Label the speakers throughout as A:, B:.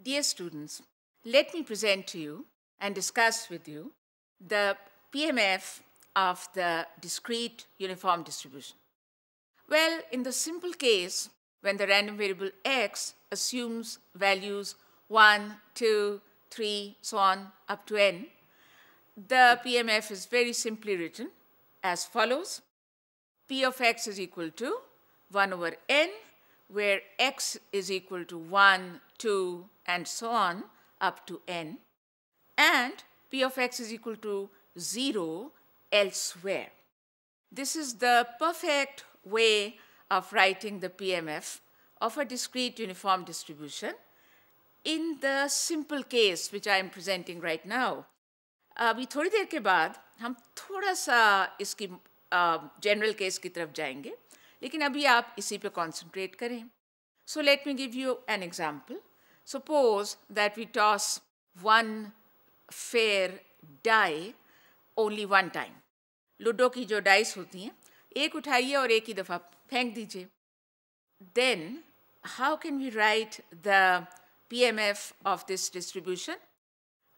A: Dear students, let me present to you and discuss with you the PMF of the discrete uniform distribution. Well, in the simple case, when the random variable x assumes values 1, 2, 3, so on up to n, the PMF is very simply written as follows. P of x is equal to 1 over n, where x is equal to 1, 2, and so on up to n, and p of x is equal to 0 elsewhere. This is the perfect way of writing the PMF of a discrete uniform distribution in the simple case which I am presenting right now. अभी थोड़ी देर के बाद हम थोड़ा सा इसकी general uh, case की तरफ जाएंगे लेकिन अभी आप इसी पे कंसंट्रेट करें so let me give you an example suppose that we toss one fair die only one time ludo की जो डाइस होती हैं एक उठाइए और एक ही दफ़ा फेंक दीजिए then how can we write the P M F of this distribution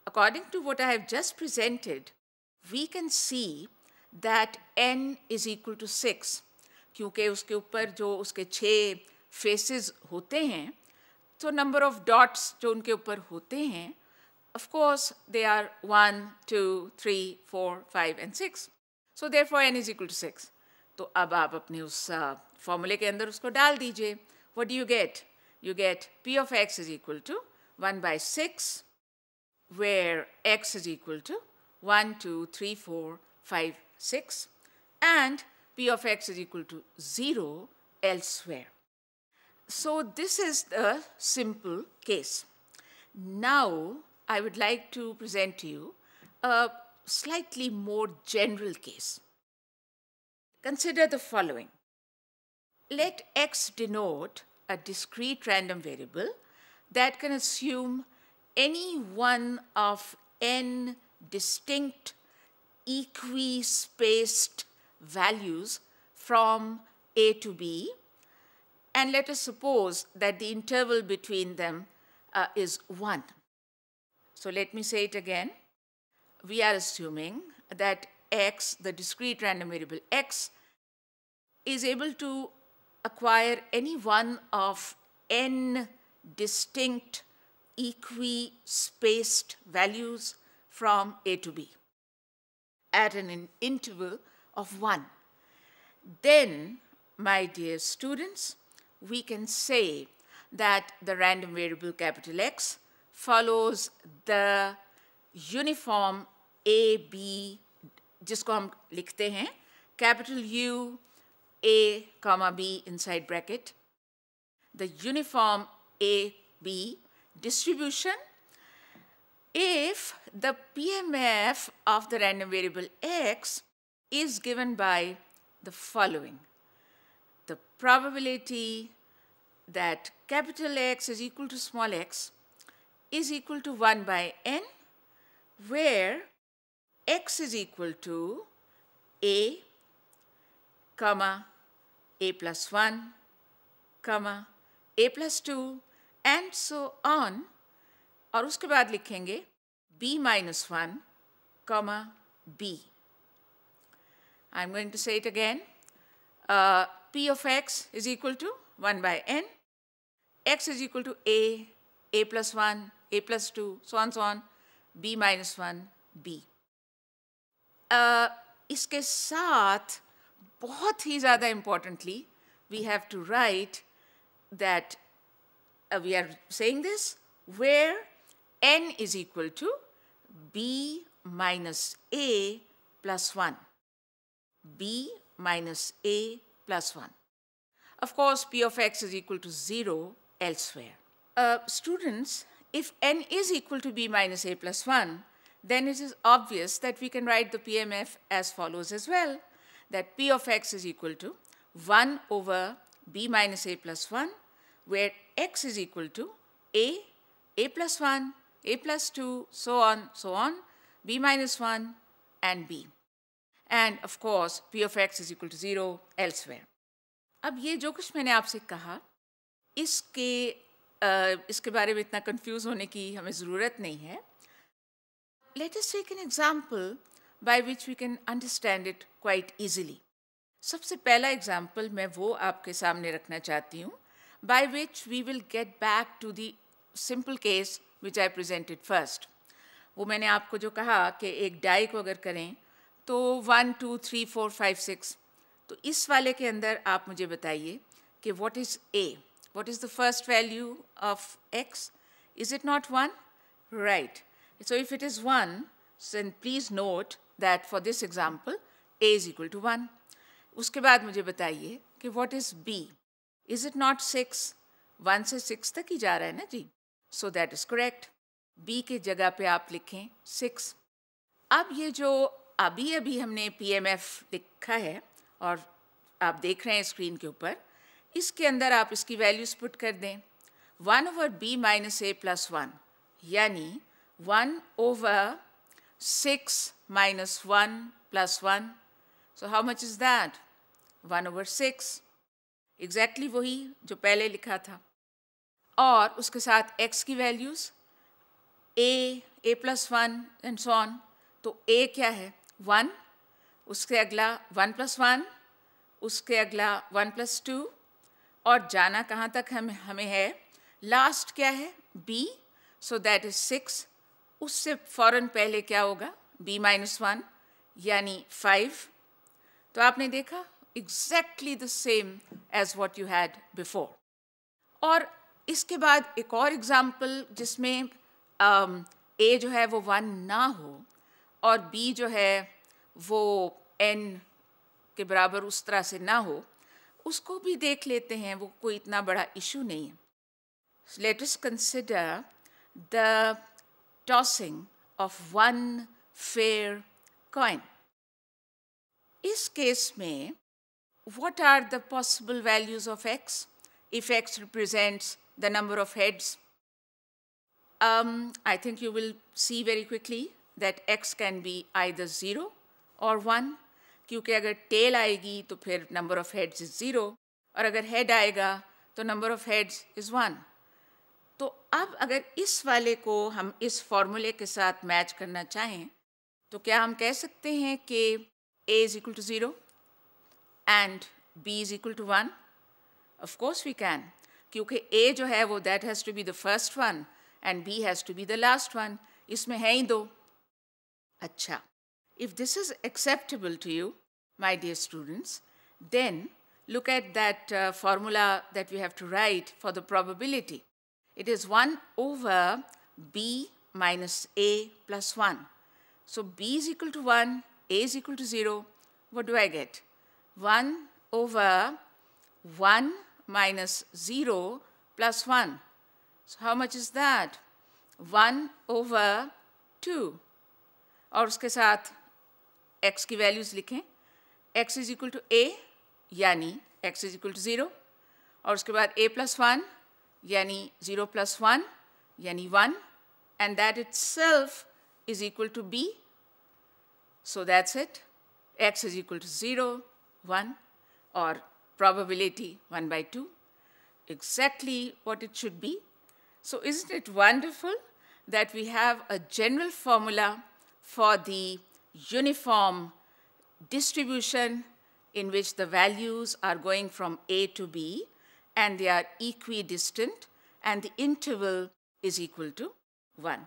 A: according to what I have just presented, we can see that n is equal to 6 क्योंकि उसके ऊपर जो उसके छः फेसेस होते हैं तो नंबर ऑफ़ डॉट्स जो उनके ऊपर होते हैं of course they are one two three four five and six so therefore N is equal to six तो अब आप अपने उस फॉर्मूले के अंदर उसको डाल दीजिए। What do you get you get P of X is equal to one by six where X is equal to one two three four five six and p of x is equal to 0 elsewhere. So this is the simple case. Now I would like to present to you a slightly more general case. Consider the following. Let x denote a discrete random variable that can assume any one of n distinct equi-spaced values from a to b, and let us suppose that the interval between them uh, is 1. So let me say it again. We are assuming that x, the discrete random variable x, is able to acquire any one of n distinct equi-spaced values from A to B at an interval of 1. Then, my dear students, we can say that the random variable capital X follows the uniform A, B, जिसको हम लिखते हैं capital U, A, comma B inside bracket, the uniform A, B distribution if the PMF of the random variable x is given by the following. The probability that capital X is equal to small x is equal to 1 by n where x is equal to a comma a plus 1 comma a plus 2 and so on और उसके बाद लिखेंगे b minus 1 comma b I'm going to say it again uh, p of x is equal to 1 by n x is equal to a a plus 1 a plus 2 so on so on b minus 1 b uh, इसके साथ बहुत ही ज़्यादा importantly we have to write that uh, we are saying this where n is equal to b minus a plus 1. b minus a plus 1. Of course, p of x is equal to 0 elsewhere. Uh, students, if n is equal to b minus a plus 1, then it is obvious that we can write the PMF as follows as well, that p of x is equal to 1 over b minus a plus 1 where x is equal to a, a plus 1, a plus 2, so on, so on, b minus 1, and b. And of course P of X is equal to zero elsewhere अब ये जो कुछ मैंने आपसे कहा, इसके इसके बारे में इतना कंफ्यूज होने की हमें ज़रूरत नहीं है। Let us take an example by which we can understand it quite easily. सबसे पहला एग्ज़ाम्पल मैं वो आपके सामने रखना चाहती हूँ by which we will get back to the simple case which I presented first वो मैंने आपको जो कहा कि एक डाई को अगर करें तो one, two, three, four, five, six. तो इस वाले के अंदर आप मुझे बताइए कि what is a what is the first value of X is it not one right so if it is one then please note that for this example, a is equal to 1 उसके बाद मुझे बताइए कि what is b? Is it not 6 1 से 6 तक ही जा रहा है ना जी? So that is correct. B के जगह पे आप लिखें 6 अब ये जो अभी अभी हमने पीएमएफ लिखा है और आप देख रहे हैं स्क्रीन के ऊपर। इसके अंदर आप इसकी वैल्यूज़ पुट कर दें। One over B minus A plus one यानी one over six minus one plus one so how much is that one over six exactly वही जो पहले लिखा था। और उसके साथ x की values a, a plus one and so on तो a क्या है? वन उसके अगला वन प्लस वन उसके अगला वन प्लस टू और जाना कहाँ तक हम हमें है? लास्ट क्या है? B so that is six उससे फ़ौरन पहले क्या होगा? बी माइनस वन यानी फाइव तो आपने देखा exactly the same as what you had before और इसके बाद एक और एग्ज़ाम्पल जिसमें um, जो है वो वन ना हो और बी जो है, वो एन के बराबर उस तरह से ना हो, उसको भी देख लेते हैं, वो कोई इतना बड़ा इशू नहीं है। Let us consider the tossing of one fair coin इस केस में what are the possible values of x if x represents the number of heads I think you will see very quickly that x can be either 0 or 1 क्योंकि अगर tail आएगी तो फिर number of heads is zero और अगर head आएगा तो number of heads is one तो अब अगर इस वाले को हम इस फॉर्मूले के साथ मैच करना चाहें तो क्या हम कह सकते हैं कि a is equal to zero and b is equal to one of course we can क्योंकि ए जो है वो that has to be the first one and b has to be the last one इसमें है ही दो। Acha. If this is acceptable to you, my dear students, then look at that uh, formula that we have to write for the probability. It is 1 over b minus a plus 1. So b is equal to 1, a is equal to 0. What do I get? 1 over 1 minus 0 plus 1. So how much is that? 1 over 2. और उसके साथ x की values लिखें। x is equal to a यानी x is equal to zero और उसके बाद a plus one यानी ज़ीरो प्लस वन यानी one and that it self is equal to b so that's it x is equal to zero one और probability one by two exactly what it should be so is it wonderful that we have a general formula for the uniform distribution in which the values are going from A to B and they are equidistant and the interval is equal to 1.